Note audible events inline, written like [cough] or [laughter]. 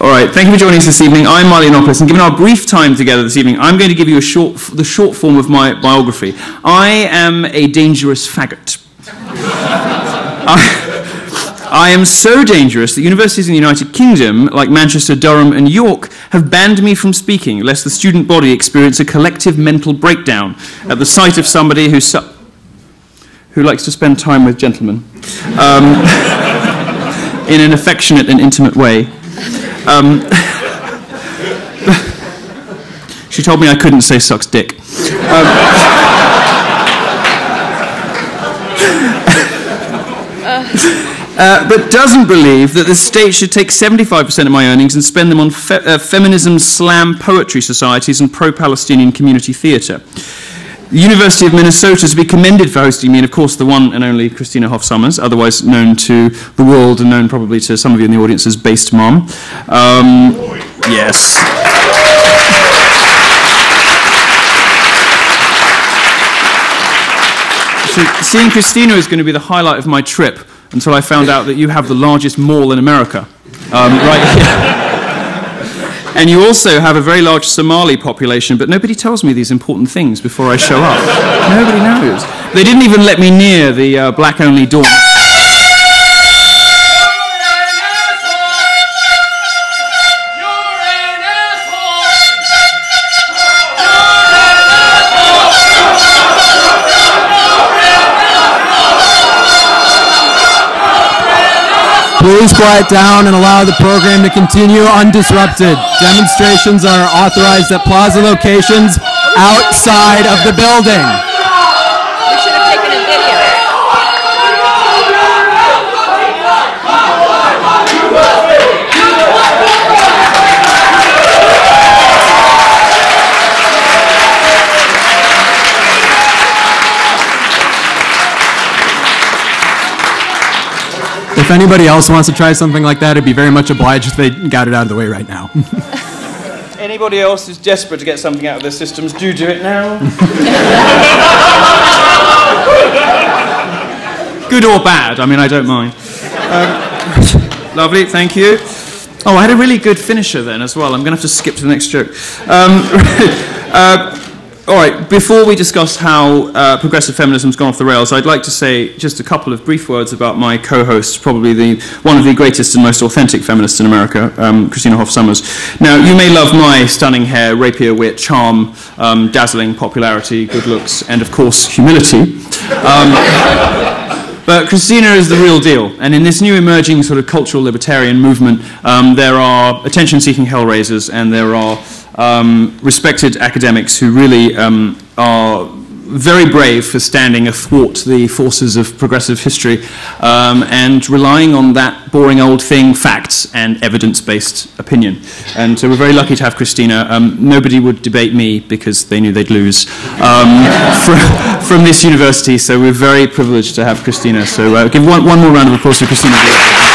All right, thank you for joining us this evening. I'm Milo Yiannopoulos, and given our brief time together this evening, I'm going to give you short, the short form of my biography. I am a dangerous faggot. [laughs] I, I am so dangerous that universities in the United Kingdom, like Manchester, Durham, and York, have banned me from speaking, lest the student body experience a collective mental breakdown at the sight of somebody who, su- who likes to spend time with gentlemen um, [laughs] in an affectionate and intimate way. Um, [laughs] she told me I couldn't say sucks dick. Um, uh, but doesn't believe that the state should take 75% of my earnings and spend them on fe- uh, feminism, slam, poetry societies, and pro Palestinian community theatre. The University of Minnesota is to be commended for hosting me, and of course, the one and only Christina Hoff Sommers, otherwise known to the world and known probably to some of you in the audience as Based Mom. Um, yes. So, seeing Christina is going to be the highlight of my trip until I found out that you have the largest mall in America. Um, right here. And you also have a very large Somali population, but nobody tells me these important things before I show up. [laughs] nobody knows. They didn't even let me near the uh, black only dorm. Please quiet down and allow the program to continue undisrupted. Demonstrations are authorized at plaza locations outside of the building. If anybody else wants to try something like that, I'd be very much obliged if they got it out of the way right now. [laughs] Anybody else who's desperate to get something out of their systems, do do it now. [laughs] Good or bad, I mean, I don't mind. Um, [laughs] lovely, thank you. Oh, I had a really good finisher then as well. I'm going to have to skip to the next joke. Um, uh, all right, before we discuss how uh, progressive feminism's gone off the rails, I'd like to say just a couple of brief words about my co-host, probably the one of the greatest and most authentic feminists in America, um, Christina Hoff Sommers. Now, you may love my stunning hair, rapier wit, charm, um, dazzling popularity, good looks, and of course, humility. Um, but Christina is the real deal. And in this new emerging sort of cultural libertarian movement, um, there are attention seeking hellraisers and there are um, respected academics who really um, are very brave for standing athwart the forces of progressive history um, and relying on that boring old thing, facts and evidence based opinion. And so we're very lucky to have Christina. Um, nobody would debate me because they knew they'd lose um, [laughs] from, from this university, so we're very privileged to have Christina. So uh, give one, one more round of applause for Christina.